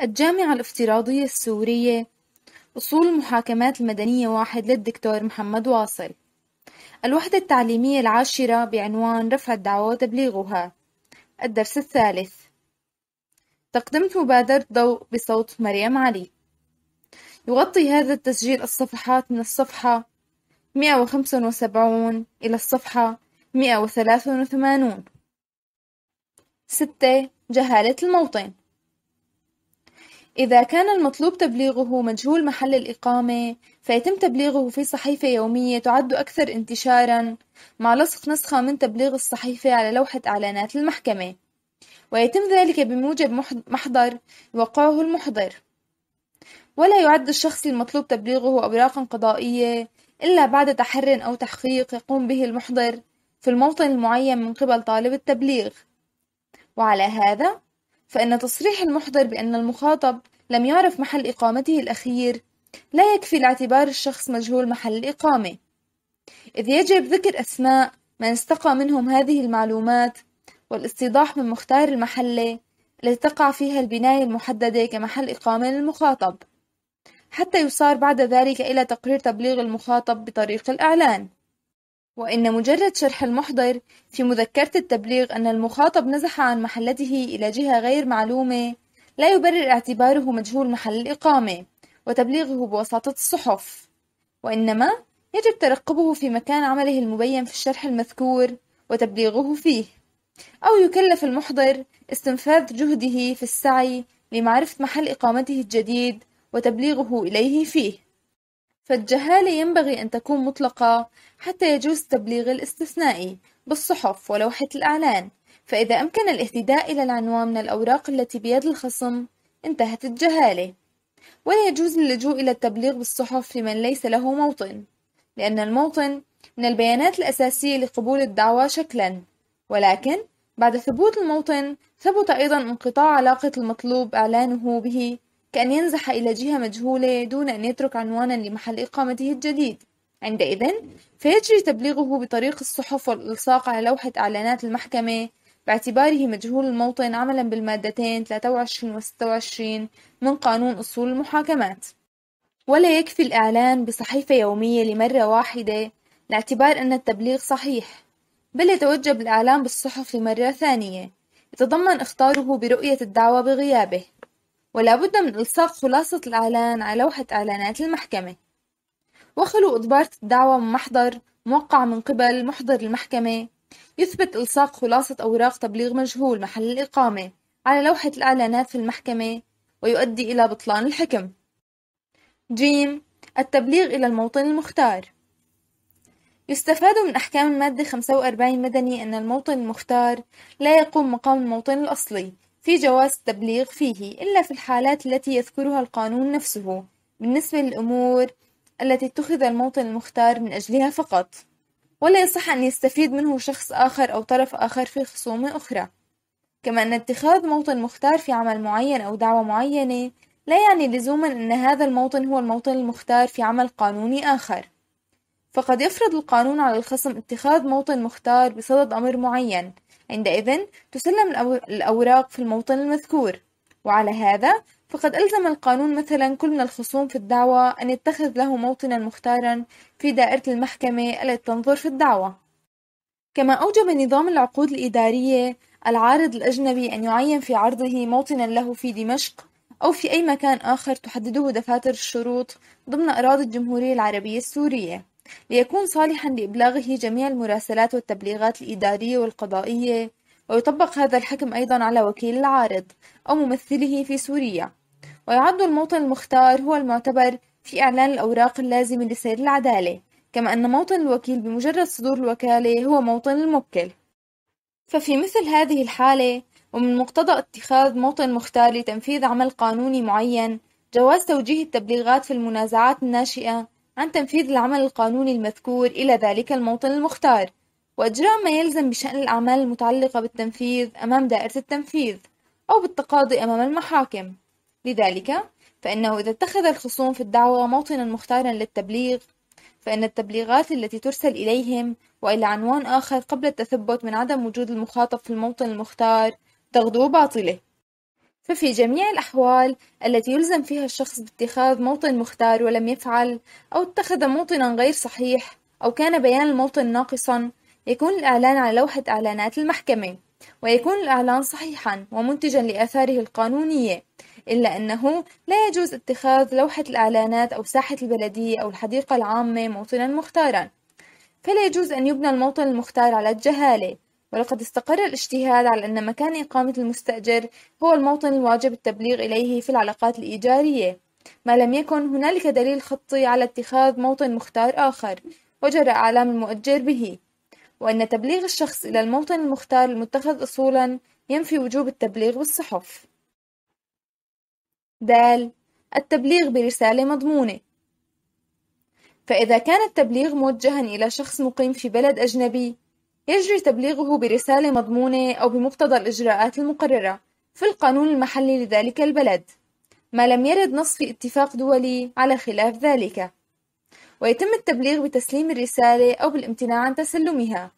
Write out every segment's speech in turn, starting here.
الجامعة الافتراضية السورية أصول المحاكمات المدنية واحد للدكتور محمد واصل. الوحدة التعليمية العاشرة بعنوان رفع الدعوة وتبليغها الدرس الثالث. تقدمت مبادرة ضوء بصوت مريم علي. يغطي هذا التسجيل الصفحات من الصفحة 175 إلى الصفحة 183 ستة. جهالة الموطن. إذا كان المطلوب تبليغه مجهول محل الإقامة فيتم تبليغه في صحيفة يومية تعد أكثر انتشارًا مع لصق نسخة من تبليغ الصحيفة على لوحة إعلانات المحكمة. ويتم ذلك بموجب محضر يوقعه المحضر. ولا يعد الشخص المطلوب تبليغه أوراقا قضائية إلا بعد تحر أو تحقيق يقوم به المحضر في الموطن المعين من قبل طالب التبليغ. وعلى هذا فإن تصريح المحضر بأن المخاطب لم يعرف محل إقامته الأخير لا يكفي لاعتبار الشخص مجهول محل الإقامة. إذ يجب ذكر أسماء من استقى منهم هذه المعلومات والاستيضاح من مختار المحلة التي تقع فيها البناية المحددة كمحل إقامة للمخاطب حتى يصار بعد ذلك إلى تقرير تبليغ المخاطب بطريق الإعلان. وإن مجرد شرح المحضر في مذكرة التبليغ أن المخاطب نزح عن محلته إلى جهة غير معلومة لا يبرر اعتباره مجهول محل الإقامة وتبليغه بواسطة الصحف. وإنما يجب ترقبه في مكان عمله المبين في الشرح المذكور وتبليغه فيه. أو يكلف المحضر استنفاذ جهده في السعي لمعرفة محل إقامته الجديد وتبليغه إليه فيه. فالجهالة ينبغي أن تكون مطلقة حتى يجوز تبليغ الاستثنائي بالصحف ولوحة الإعلان. فإذا أمكن الاهتداء إلى العنوان من الأوراق التي بيد الخصم انتهت الجهالة. ولا يجوز اللجوء إلى التبليغ بالصحف لمن ليس له موطن لأن الموطن من البيانات الأساسية لقبول الدعوى شكلا. ولكن بعد ثبوت الموطن ثبت أيضا انقطاع علاقة المطلوب إعلانه به كأن ينزح إلى جهة مجهولة دون أن يترك عنوانا لمحل إقامته الجديد. عندئذ فيجري تبليغه بطريق الصحف والإلصاق على لوحة إعلانات المحكمة باعتباره مجهول الموطن عملا بالمادتين 23 و 26 من قانون أصول المحاكمات. ولا يكفي الإعلان بصحيفة يومية لمرة واحدة لاعتبار أن التبليغ صحيح بل يتوجب الإعلان بالصحف لمرة ثانية يتضمن إخطاره برؤية الدعوة بغيابه. ولا بد من إلصاق خلاصة الإعلان على لوحة إعلانات المحكمة. وخلو إضبارة الدعوة من محضر موقع من قبل محضر المحكمة. يثبت إلصاق خلاصة أوراق تبليغ مجهول محل الإقامة على لوحة الإعلانات في المحكمة ويؤدي إلى بطلان الحكم. ج التبليغ إلى الموطن المختار. يستفاد من أحكام المادة 45 مدني أن الموطن المختار لا يقوم مقام الموطن الأصلي في جواز التبليغ فيه إلا في الحالات التي يذكرها القانون نفسه بالنسبة للأمور التي اتخذ الموطن المختار من أجلها فقط. ولا يصح أن يستفيد منه شخص آخر أو طرف آخر في خصومة أخرى. كما أن اتخاذ موطن مختار في عمل معين أو دعوة معينة لا يعني لزوما أن هذا الموطن هو الموطن المختار في عمل قانوني آخر. فقد يفرض القانون على الخصم اتخاذ موطن مختار بصدد أمر معين عندئذ تسلم الأوراق في الموطن المذكور. وعلى هذا فقد ألزم القانون مثلا كل من الخصوم في الدعوة أن يتخذ له موطنا مختارا في دائرة المحكمة التي تنظر في الدعوة. كما أوجب نظام العقود الإدارية العارض الأجنبي أن يعين في عرضه موطنا له في دمشق أو في أي مكان آخر تحدده دفاتر الشروط ضمن أراضي الجمهورية العربية السورية. ليكون صالحا لإبلاغه جميع المراسلات والتبليغات الإدارية والقضائية. ويطبق هذا الحكم أيضا على وكيل العارض أو ممثله في سوريا. ويعد الموطن المختار هو المعتبر في إعلان الأوراق اللازمة لسير العدالة. كما أن موطن الوكيل بمجرد صدور الوكالة هو موطن الموكل. ففي مثل هذه الحالة ومن مقتضى اتخاذ موطن مختار لتنفيذ عمل قانوني معين جواز توجيه التبليغات في المنازعات الناشئة عن تنفيذ العمل القانوني المذكور إلى ذلك الموطن المختار. وإجراء ما يلزم بشأن الأعمال المتعلقة بالتنفيذ أمام دائرة التنفيذ أو بالتقاضي أمام المحاكم. لذلك فإنه إذا اتخذ الخصوم في الدعوة موطنا مختارا للتبليغ فإن التبليغات التي ترسل إليهم وإلى عنوان آخر قبل التثبت من عدم وجود المخاطب في الموطن المختار تغدو باطلة. ففي جميع الأحوال التي يلزم فيها الشخص باتخاذ موطن مختار ولم يفعل أو اتخذ موطنا غير صحيح أو كان بيان الموطن ناقصا يكون الإعلان على لوحة إعلانات المحكمة ويكون الإعلان صحيحا ومنتجا لآثاره القانونية إلا أنه لا يجوز اتخاذ لوحة الإعلانات أو ساحة البلدية أو الحديقة العامة موطنا مختارا. فلا يجوز أن يبنى الموطن المختار على الجهالة ولقد استقر الاجتهاد على أن مكان إقامة المستأجر هو الموطن الواجب التبليغ إليه في العلاقات الإيجارية. ما لم يكن هنالك دليل خطي على اتخاذ موطن مختار آخر وجرى إعلام المؤجر به. وأن تبليغ الشخص إلى الموطن المختار المتخذ أصولا ينفي وجوب التبليغ بالصحف د التبليغ برسالة مضمونة. فإذا كان التبليغ موجها إلى شخص مقيم في بلد أجنبي يجري تبليغه برسالة مضمونة أو بمقتضى الإجراءات المقررة في القانون المحلي لذلك البلد ما لم يرد نص في اتفاق دولي على خلاف ذلك. ويتم التبليغ بتسليم الرسالة أو بالامتناع عن تسلمها.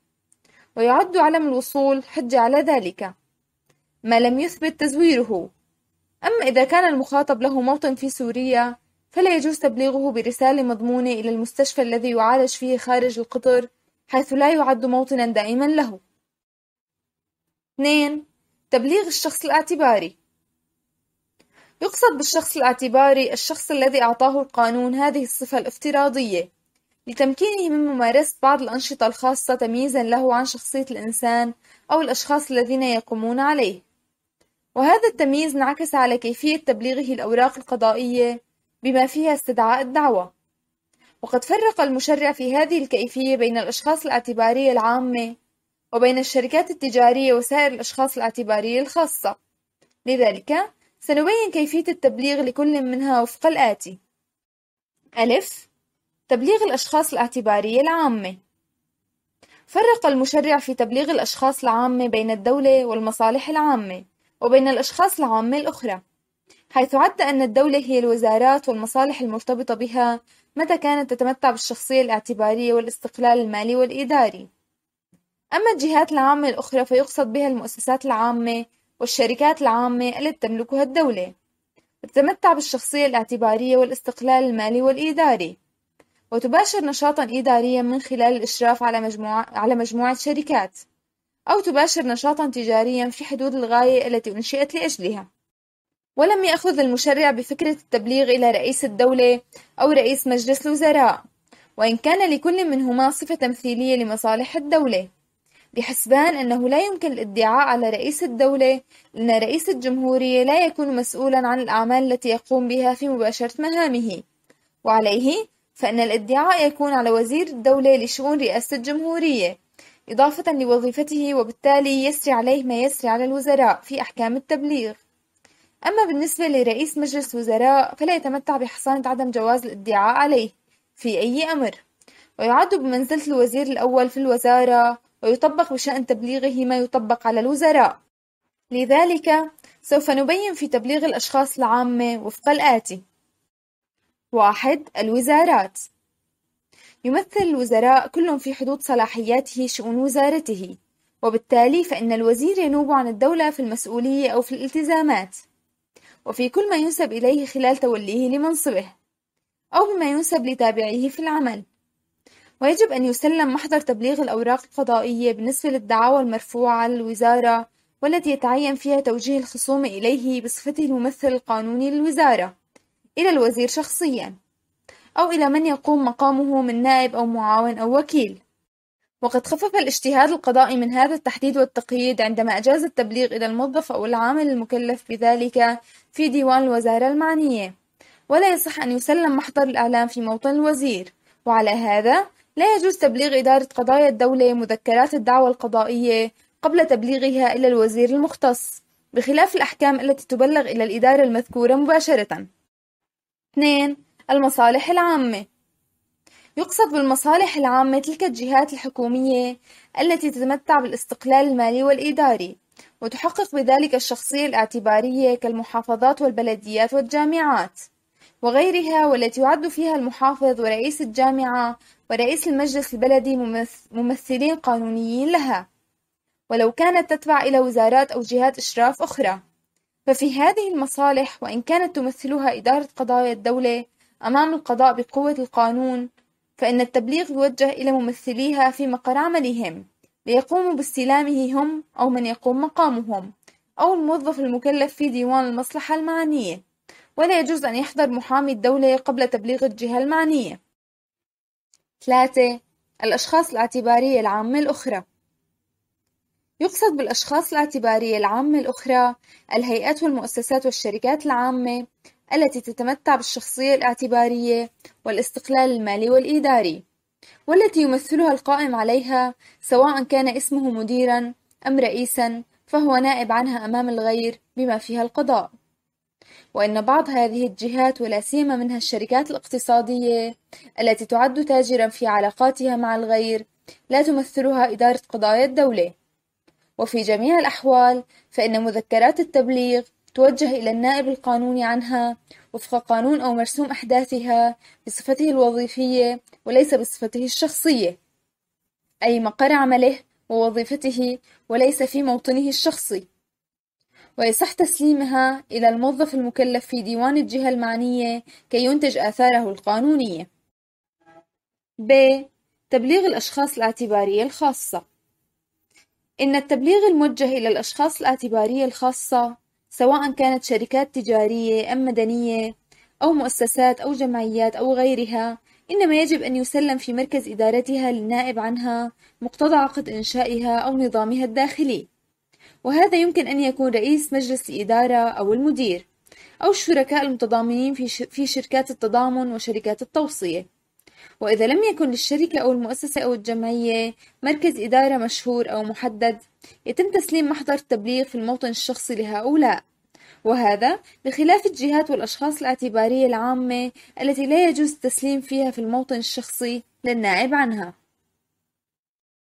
ويعد علم الوصول حجة على ذلك. ما لم يثبت تزويره. أما إذا كان المخاطب له موطن في سوريا فلا يجوز تبليغه برسالة مضمونة إلى المستشفى الذي يعالج فيه خارج القطر حيث لا يعد موطنا دائما له. 2. تبليغ الشخص الاعتباري. يقصد بالشخص الاعتباري الشخص الذي أعطاه القانون هذه الصفة الافتراضية لتمكينه من ممارسة بعض الأنشطة الخاصة تمييزا له عن شخصية الإنسان أو الأشخاص الذين يقومون عليه. وهذا التمييز انعكس على كيفية تبليغه الأوراق القضائية بما فيها استدعاء الدعوة. وقد فرق المشرع في هذه الكيفية بين الأشخاص الاعتبارية العامة وبين الشركات التجارية وسائر الأشخاص الاعتبارية الخاصة. لذلك سنبين كيفية التبليغ لكل منها وفق الآتي. ألف تبليغ الأشخاص الاعتبارية العامة فرق المشرع في تبليغ الأشخاص العامة بين الدولة والمصالح العامة وبين الأشخاص العامة الأخرى حيث عد أن الدولة هي الوزارات والمصالح المرتبطة بها متى كانت تتمتع بالشخصية الاعتبارية والاستقلال المالي والإداري؟ أما الجهات العامة الأخرى فيقصد بها المؤسسات العامة والشركات العامة التي تملكها الدولة. تتمتع بالشخصية الاعتبارية والاستقلال المالي والإداري. وتباشر نشاطا إداريا من خلال الإشراف على مجموعة, على مجموعة شركات. أو تباشر نشاطا تجاريا في حدود الغاية التي أنشئت لأجلها. ولم يأخذ المشرع بفكرة التبليغ إلى رئيس الدولة أو رئيس مجلس الوزراء وإن كان لكل منهما صفة تمثيلية لمصالح الدولة. بحسبان أنه لا يمكن الادعاء على رئيس الدولة أن رئيس الجمهورية لا يكون مسؤولا عن الأعمال التي يقوم بها في مباشرة مهامه. وعليه فإن الادعاء يكون على وزير الدولة لشؤون رئاسة الجمهورية إضافة لوظيفته وبالتالي يسري عليه ما يسري على الوزراء في أحكام التبليغ. أما بالنسبة لرئيس مجلس وزراء فلا يتمتع بحصانة عدم جواز الادعاء عليه في أي أمر. ويعد بمنزلة الوزير الأول في الوزارة ويطبق بشأن تبليغه ما يطبق على الوزراء. لذلك سوف نبين في تبليغ الأشخاص العامة وفق الآتي. واحد الوزارات. يمثل الوزراء كل في حدود صلاحياته شؤون وزارته وبالتالي فإن الوزير ينوب عن الدولة في المسؤولية أو في الالتزامات. وفي كل ما ينسب إليه خلال توليه لمنصبه أو بما ينسب لتابعيه في العمل. ويجب أن يسلم محضر تبليغ الأوراق القضائية بالنسبة للدعاوى المرفوعة على الوزارة والتي يتعين فيها توجيه الخصومة إليه بصفته الممثل القانوني للوزارة إلى الوزير شخصيا أو إلى من يقوم مقامه من نائب أو معاون أو وكيل. وقد خفف الاجتهاد القضائي من هذا التحديد والتقييد عندما أجاز التبليغ إلى الموظف أو العامل المكلف بذلك في ديوان الوزارة المعنية. ولا يصح أن يسلم محضر الإعلام في موطن الوزير. وعلى هذا لا يجوز تبليغ إدارة قضايا الدولة مذكرات الدعوى القضائية قبل تبليغها إلى الوزير المختص بخلاف الأحكام التي تبلغ إلى الإدارة المذكورة مباشرة. 2. المصالح العامة. يقصد بالمصالح العامة تلك الجهات الحكومية التي تتمتع بالاستقلال المالي والإداري وتحقق بذلك الشخصية الاعتبارية كالمحافظات والبلديات والجامعات وغيرها والتي يعد فيها المحافظ ورئيس الجامعة ورئيس المجلس البلدي ممثلين قانونيين لها. ولو كانت تتبع إلى وزارات أو جهات إشراف أخرى. ففي هذه المصالح وإن كانت تمثلها إدارة قضايا الدولة أمام القضاء بقوة القانون فإن التبليغ يوجه إلى ممثليها في مقر عملهم ليقوموا باستلامه هم أو من يقوم مقامهم أو الموظف المكلف في ديوان المصلحة المعنية ولا يجوز أن يحضر محامي الدولة قبل تبليغ الجهة المعنية 3. الأشخاص الاعتبارية العامة الأخرى يقصد بالأشخاص الاعتبارية العامة الأخرى الهيئات والمؤسسات والشركات العامة التي تتمتع بالشخصية الاعتبارية والاستقلال المالي والإداري والتي يمثلها القائم عليها سواء كان اسمه مديرا أم رئيسا فهو نائب عنها أمام الغير بما فيها القضاء. وإن بعض هذه الجهات ولا سيما منها الشركات الاقتصادية التي تعد تاجرا في علاقاتها مع الغير لا تمثلها إدارة قضايا الدولة. وفي جميع الأحوال فإن مذكرات التبليغ توجه إلى النائب القانوني عنها وفق قانون أو مرسوم أحداثها بصفته الوظيفية وليس بصفته الشخصية أي مقر عمله ووظيفته وليس في موطنه الشخصي. ويصح تسليمها إلى الموظف المكلف في ديوان الجهة المعنية كي ينتج آثاره القانونية. ب. تبليغ الأشخاص الاعتبارية الخاصة. إن التبليغ الموجه إلى الأشخاص الاعتبارية الخاصة سواء كانت شركات تجارية أم مدنية أو مؤسسات أو جمعيات أو غيرها إنما يجب أن يسلم في مركز إدارتها للنائب عنها مقتضى عقد إنشائها أو نظامها الداخلي. وهذا يمكن أن يكون رئيس مجلس الإدارة أو المدير أو الشركاء المتضامنين في شركات التضامن وشركات التوصية. وإذا لم يكن للشركة أو المؤسسة أو الجمعية مركز إدارة مشهور أو محدد يتم تسليم محضر التبليغ في الموطن الشخصي لهؤلاء. وهذا بخلاف الجهات والأشخاص الاعتبارية العامة التي لا يجوز التسليم فيها في الموطن الشخصي للنائب عنها.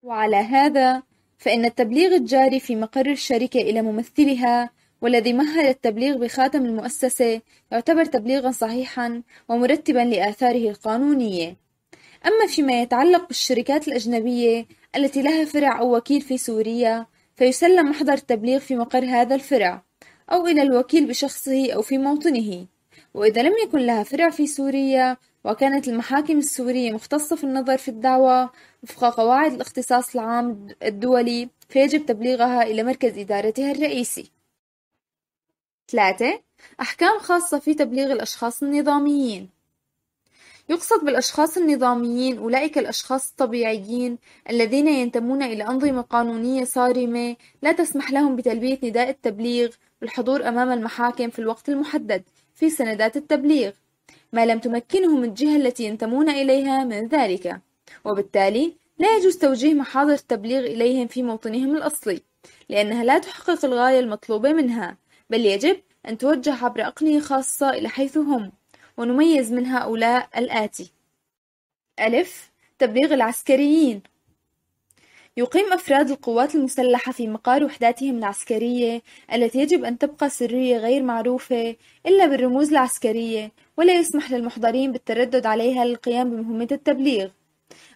وعلى هذا فإن التبليغ الجاري في مقر الشركة إلى ممثلها والذي مهد التبليغ بخاتم المؤسسة يعتبر تبليغا صحيحا ومرتبا لآثاره القانونية. أما فيما يتعلق بالشركات الأجنبية التي لها فرع أو وكيل في سوريا فيسلم محضر التبليغ في مقر هذا الفرع أو إلى الوكيل بشخصه أو في موطنه. وإذا لم يكن لها فرع في سوريا وكانت المحاكم السورية مختصة في النظر في الدعوى وفق قواعد الاختصاص العام الدولي فيجب تبليغها إلى مركز إدارتها الرئيسي. 3. أحكام خاصة في تبليغ الأشخاص النظاميين يقصد بالأشخاص النظاميين أولئك الأشخاص الطبيعيين الذين ينتمون إلى أنظمة قانونية صارمة لا تسمح لهم بتلبية نداء التبليغ بالحضور أمام المحاكم في الوقت المحدد في سندات التبليغ ما لم تمكنهم الجهة التي ينتمون إليها من ذلك وبالتالي لا يجوز توجيه محاضر التبليغ إليهم في موطنهم الأصلي لأنها لا تحقق الغاية المطلوبة منها بل يجب أن توجه عبر أقنية خاصة إلى حيث هم ونميز من هؤلاء الآتي. ألف تبليغ العسكريين. يقيم أفراد القوات المسلحة في مقار وحداتهم العسكرية التي يجب أن تبقى سرية غير معروفة إلا بالرموز العسكرية ولا يسمح للمحضرين بالتردد عليها للقيام بمهمة التبليغ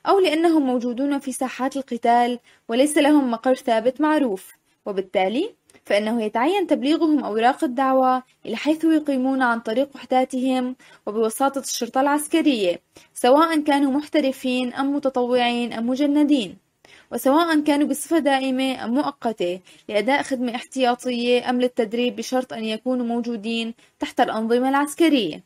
أو لأنهم موجودون في ساحات القتال وليس لهم مقر ثابت معروف. وبالتالي فإنه يتعين تبليغهم أوراق الدعوة إلى حيث يقيمون عن طريق وحداتهم وبوساطة الشرطة العسكرية سواء كانوا محترفين أم متطوعين أم مجندين وسواء كانوا بصفة دائمة أم مؤقتة لأداء خدمة احتياطية أم للتدريب بشرط أن يكونوا موجودين تحت الأنظمة العسكرية.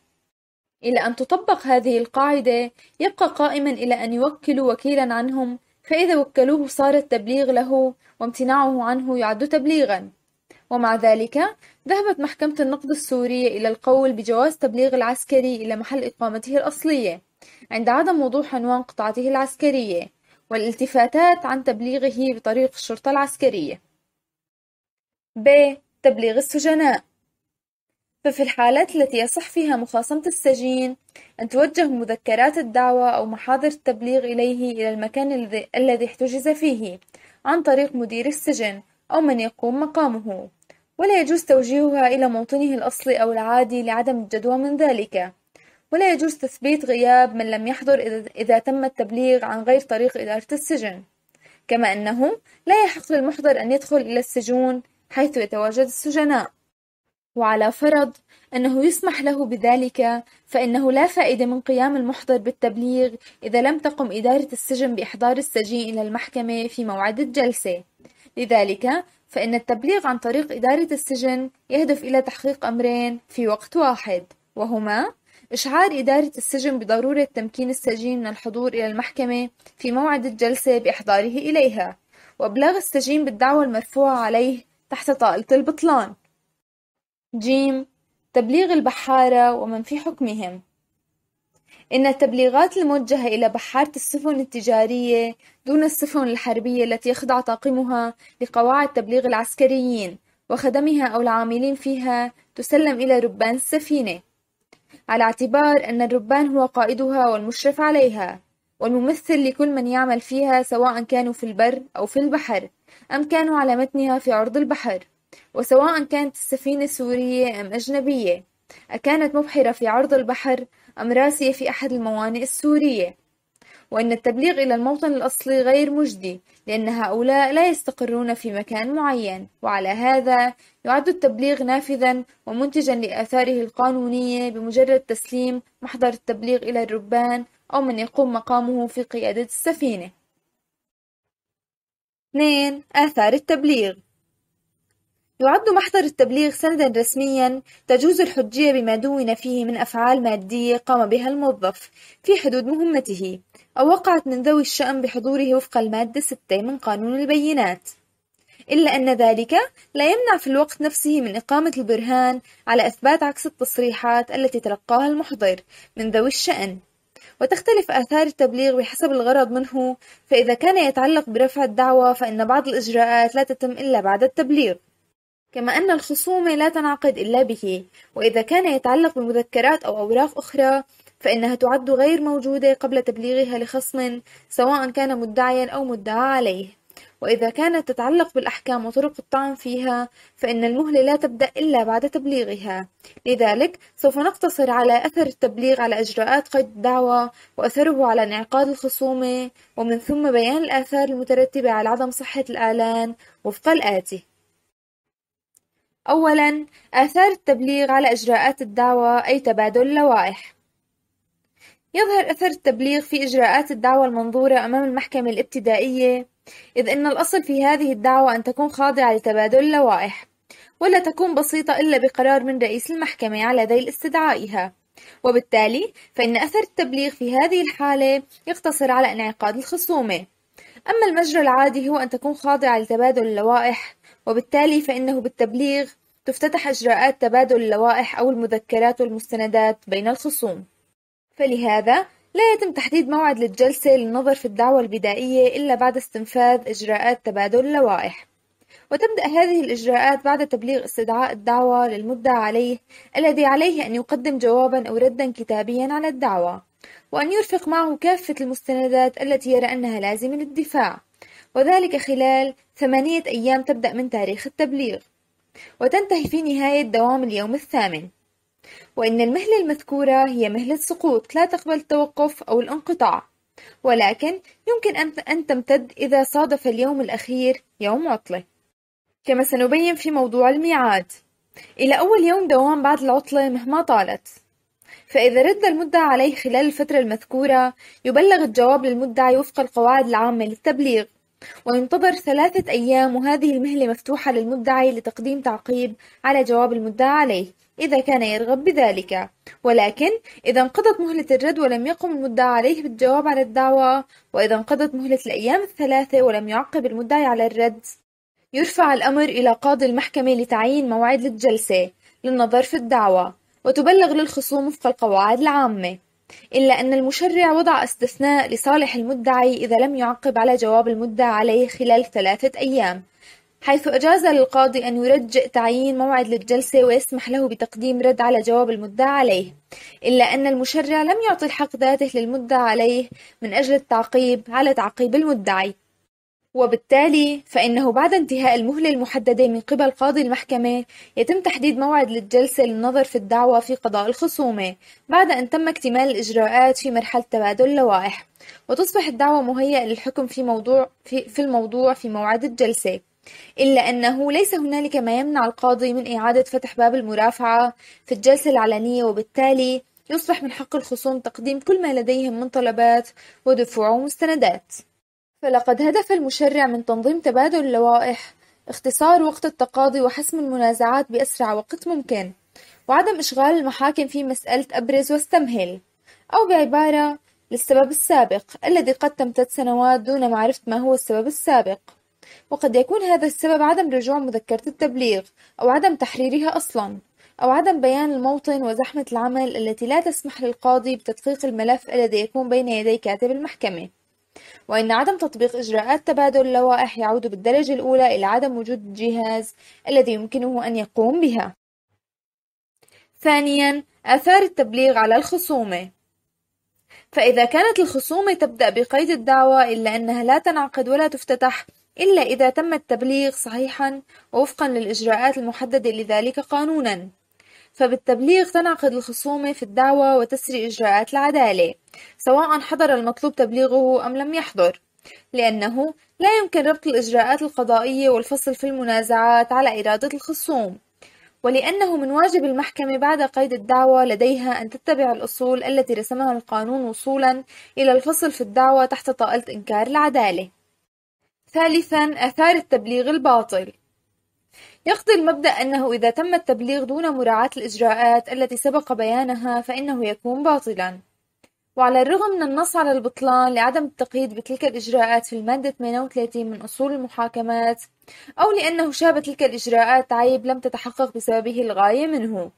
إلى أن تطبق هذه القاعدة يبقى قائما إلى أن يوكلوا وكيلا عنهم فإذا وكلوه صار التبليغ له وامتناعه عنه يعد تبليغا. ومع ذلك ذهبت محكمة النقد السورية إلى القول بجواز تبليغ العسكري إلى محل إقامته الأصلية عند عدم وضوح عنوان قطعته العسكرية والالتفاتات عن تبليغه بطريق الشرطة العسكرية ب. تبليغ السجناء ففي الحالات التي يصح فيها مخاصمة السجين أن توجه مذكرات الدعوة أو محاضر التبليغ إليه إلى المكان الذي احتجز فيه عن طريق مدير السجن أو من يقوم مقامه. ولا يجوز توجيهها إلى موطنه الأصلي أو العادي لعدم الجدوى من ذلك. ولا يجوز تثبيت غياب من لم يحضر إذا تم التبليغ عن غير طريق إدارة السجن. كما أنه لا يحق للمحضر أن يدخل إلى السجون حيث يتواجد السجناء. وعلى فرض أنه يسمح له بذلك فإنه لا فائدة من قيام المحضر بالتبليغ إذا لم تقم إدارة السجن بإحضار السجين إلى المحكمة في موعد الجلسة. لذلك فإن التبليغ عن طريق إدارة السجن يهدف إلى تحقيق أمرين في وقت واحد وهما إشعار إدارة السجن بضرورة تمكين السجين من الحضور إلى المحكمة في موعد الجلسة بإحضاره إليها وإبلاغ السجين بالدعوى المرفوعة عليه تحت طائلة البطلان. ج تبليغ البحارة ومن في حكمهم. إن التبليغات الموجهة إلى بحارة السفن التجارية دون السفن الحربية التي يخضع طاقمها لقواعد تبليغ العسكريين وخدمها أو العاملين فيها تسلم إلى ربان السفينة. على اعتبار أن الربان هو قائدها والمشرف عليها والممثل لكل من يعمل فيها سواء كانوا في البر أو في البحر أم كانوا على متنها في عرض البحر وسواء كانت السفينة سورية أم أجنبية أكانت مبحرة في عرض البحر أم راسية في أحد الموانئ السورية؟ وأن التبليغ إلى الموطن الأصلي غير مجدي لأن هؤلاء لا يستقرون في مكان معين. وعلى هذا يعد التبليغ نافذا ومنتجا لآثاره القانونية بمجرد تسليم محضر التبليغ إلى الربان أو من يقوم مقامه في قيادة السفينة. 2. آثار التبليغ. يعد محضر التبليغ سندا رسميا تجوز الحجية بما دون فيه من أفعال مادية قام بها الموظف في حدود مهمته أو وقعت من ذوي الشأن بحضوره وفق المادة 6 من قانون البينات. إلا أن ذلك لا يمنع في الوقت نفسه من إقامة البرهان على إثبات عكس التصريحات التي تلقاها المحضر من ذوي الشأن. وتختلف آثار التبليغ بحسب الغرض منه فإذا كان يتعلق برفع الدعوى فإن بعض الإجراءات لا تتم إلا بعد التبليغ. كما أن الخصومة لا تنعقد إلا به وإذا كان يتعلق بمذكرات أو أوراق أخرى فإنها تعد غير موجودة قبل تبليغها لخصم سواء كان مدعيا أو مدعى عليه. وإذا كانت تتعلق بالأحكام وطرق الطعن فيها فإن المهلة لا تبدأ إلا بعد تبليغها. لذلك سوف نقتصر على أثر التبليغ على إجراءات قيد الدعوة وأثره على انعقاد الخصومة ومن ثم بيان الآثار المترتبة على عدم صحة الإعلان وفق الآتي. أولاً آثار التبليغ على إجراءات الدعوة أي تبادل اللوائح. يظهر أثر التبليغ في إجراءات الدعوة المنظورة أمام المحكمة الابتدائية إذ أن الأصل في هذه الدعوة أن تكون خاضعة لتبادل اللوائح ولا تكون بسيطة إلا بقرار من رئيس المحكمة على ذيل استدعائها. وبالتالي فإن أثر التبليغ في هذه الحالة يقتصر على انعقاد الخصومة. أما المجرى العادي هو أن تكون خاضعة لتبادل اللوائح وبالتالي فإنه بالتبليغ تفتتح إجراءات تبادل اللوائح أو المذكرات والمستندات بين الخصوم. فلهذا لا يتم تحديد موعد للجلسة للنظر في الدعوى البدائية إلا بعد استنفاذ إجراءات تبادل اللوائح. وتبدأ هذه الإجراءات بعد تبليغ استدعاء الدعوى للمدعى عليه الذي عليه أن يقدم جوابا أو ردا كتابيا على الدعوى وأن يرفق معه كافة المستندات التي يرى أنها لازمة للدفاع. وذلك خلال ثمانية أيام تبدأ من تاريخ التبليغ وتنتهي في نهاية دوام اليوم الثامن. وإن المهلة المذكورة هي مهلة سقوط لا تقبل التوقف أو الانقطاع. ولكن يمكن أن تمتد إذا صادف اليوم الأخير يوم عطلة. كما سنبين في موضوع الميعاد. إلى أول يوم دوام بعد العطلة مهما طالت. فإذا رد المدعى عليه خلال الفترة المذكورة يبلغ الجواب للمدعي وفق القواعد العامة للتبليغ. وينتظر ثلاثة أيام وهذه المهلة مفتوحة للمدعي لتقديم تعقيب على جواب المدعى عليه إذا كان يرغب بذلك. ولكن إذا انقضت مهلة الرد ولم يقم المدعى عليه بالجواب على الدعوى وإذا انقضت مهلة الأيام الثلاثة ولم يعقب المدعي على الرد يرفع الأمر إلى قاضي المحكمة لتعيين موعد للجلسة للنظر في الدعوى وتبلغ للخصوم وفق القواعد العامة. إلا أن المشرع وضع استثناء لصالح المدعي إذا لم يعقب على جواب المدعى عليه خلال ثلاثة أيام حيث أجاز للقاضي أن يرجئ تعيين موعد للجلسة ويسمح له بتقديم رد على جواب المدعى عليه. إلا أن المشرع لم يعطي الحق ذاته للمدعى عليه من أجل التعقيب على تعقيب المدعي. وبالتالي فإنه بعد انتهاء المهلة المحددة من قبل قاضي المحكمة يتم تحديد موعد للجلسة للنظر في الدعوة في قضاء الخصومة بعد أن تم اكتمال الإجراءات في مرحلة تبادل اللوائح. وتصبح الدعوة مهيئة للحكم في موضوع في, في الموضوع في موعد الجلسة. إلا أنه ليس هنالك ما يمنع القاضي من إعادة فتح باب المرافعة في الجلسة العلنية وبالتالي يصبح من حق الخصوم تقديم كل ما لديهم من طلبات ودفوع ومستندات. فلقد هدف المشرع من تنظيم تبادل اللوائح اختصار وقت التقاضي وحسم المنازعات بأسرع وقت ممكن وعدم إشغال المحاكم في مسألة أبرز واستمهل أو بعبارة للسبب السابق الذي قد تمتد سنوات دون معرفة ما هو السبب السابق. وقد يكون هذا السبب عدم رجوع مذكرة التبليغ أو عدم تحريرها أصلا أو عدم بيان الموطن وزحمة العمل التي لا تسمح للقاضي بتدقيق الملف الذي يكون بين يدي كاتب المحكمة. وإن عدم تطبيق إجراءات تبادل اللوائح يعود بالدرجة الأولى إلى عدم وجود الجهاز الذي يمكنه أن يقوم بها. ثانياً، آثار التبليغ على الخصومة فإذا كانت الخصومة تبدأ بقيد الدعوى إلا أنها لا تنعقد ولا تفتتح إلا إذا تم التبليغ صحيحا ووفقا للإجراءات المحددة لذلك قانونا فبالتبليغ تنعقد الخصومة في الدعوى وتسري إجراءات العدالة سواء حضر المطلوب تبليغه أم لم يحضر لأنه لا يمكن ربط الإجراءات القضائية والفصل في المنازعات على إرادة الخصوم. ولأنه من واجب المحكمة بعد قيد الدعوى لديها أن تتبع الأصول التي رسمها القانون وصولا إلى الفصل في الدعوى تحت طائلة إنكار العدالة. ثالثا آثار التبليغ الباطل. يقضي المبدأ أنه إذا تم التبليغ دون مراعاة الإجراءات التي سبق بيانها فإنه يكون باطلا. وعلى الرغم من النص على البطلان لعدم التقييد بتلك الإجراءات في المادة 38 من أصول المحاكمات أو لأنه شاب تلك الإجراءات عيب لم تتحقق بسببه الغاية منه.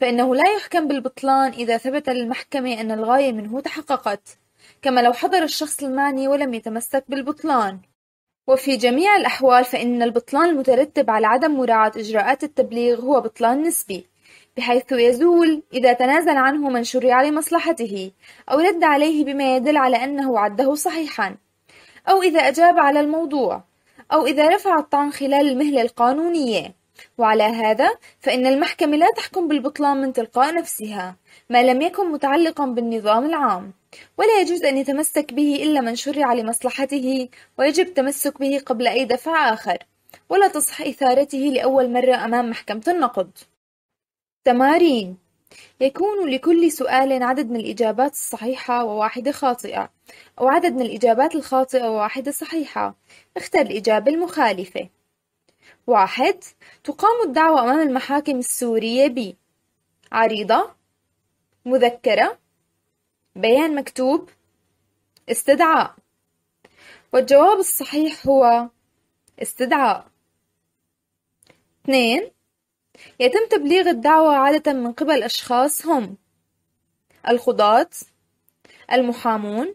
فإنه لا يحكم بالبطلان إذا ثبت للمحكمة أن الغاية منه تحققت كما لو حضر الشخص المعني ولم يتمسك بالبطلان. وفي جميع الأحوال فإن البطلان المترتب على عدم مراعاة إجراءات التبليغ هو بطلان نسبي بحيث يزول إذا تنازل عنه من شرع لمصلحته أو رد عليه بما يدل على أنه عده صحيحا أو إذا أجاب على الموضوع أو إذا رفع الطعن خلال المهلة القانونية. وعلى هذا فإن المحكمة لا تحكم بالبطلان من تلقاء نفسها ما لم يكن متعلقا بالنظام العام ولا يجوز أن يتمسك به إلا من شرع لمصلحته ويجب التمسك به قبل أي دفع آخر ولا تصح إثارته لأول مرة أمام محكمة النقد. تمارين يكون لكل سؤال عدد من الإجابات الصحيحة وواحدة خاطئة أو عدد من الإجابات الخاطئة وواحدة صحيحة اختر الإجابة المخالفة. واحد تقام الدعوة أمام المحاكم السورية ب عريضة مذكرة بيان مكتوب استدعاء. والجواب الصحيح هو استدعاء. اثنين يتم تبليغ الدعوة عادة من قبل أشخاص هم القضاة المحامون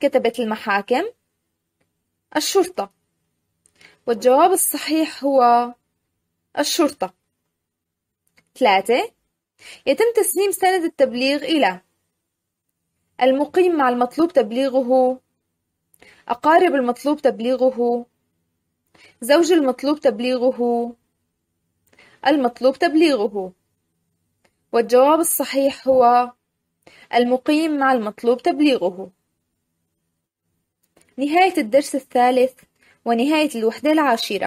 كتبة المحاكم الشرطة. والجواب الصحيح هو الشرطة. ثلاثة يتم تسليم سند التبليغ إلى المقيم مع المطلوب تبليغه أقارب المطلوب تبليغه زوج المطلوب تبليغه المطلوب تبليغه. والجواب الصحيح هو المقيم مع المطلوب تبليغه. نهاية الدرس الثالث. ونهاية الوحدة العاشرة.